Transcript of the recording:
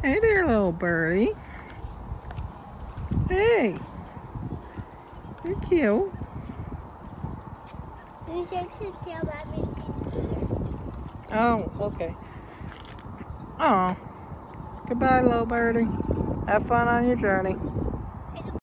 Hey there, little birdie. Hey. You're cute. You. Oh, okay. Oh. Goodbye, little birdie. Have fun on your journey.